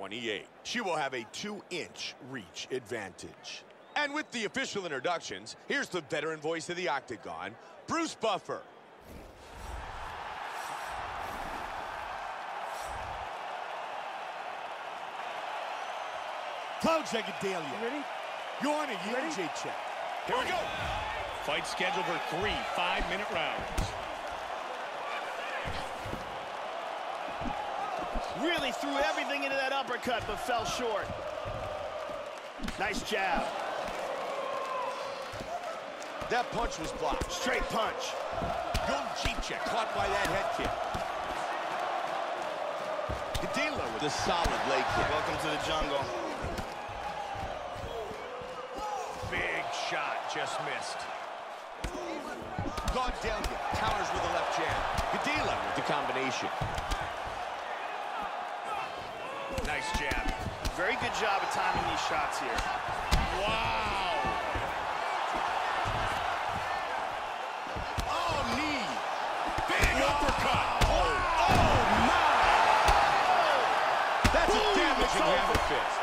28. She will have a two-inch reach advantage. And with the official introductions, here's the veteran voice of the Octagon, Bruce Buffer. Claudia Gadelha. Ready? Joanna Jędrzejczyk. Here we go. Fight scheduled for three five-minute rounds. Really threw everything into that uppercut, but fell short. Nice jab. That punch was blocked. Straight punch. Jędrzejczyk caught by that head kick. Gadelha with a solid leg kick. Welcome to the jungle. Big shot, just missed. Gadelha counters with a left jab. Gadelha with the combination. Nice jab. Very good job of timing these shots here. Wow. Oh, knee. Big uppercut. Oh, my. Oh. That's a damaging hammer fist.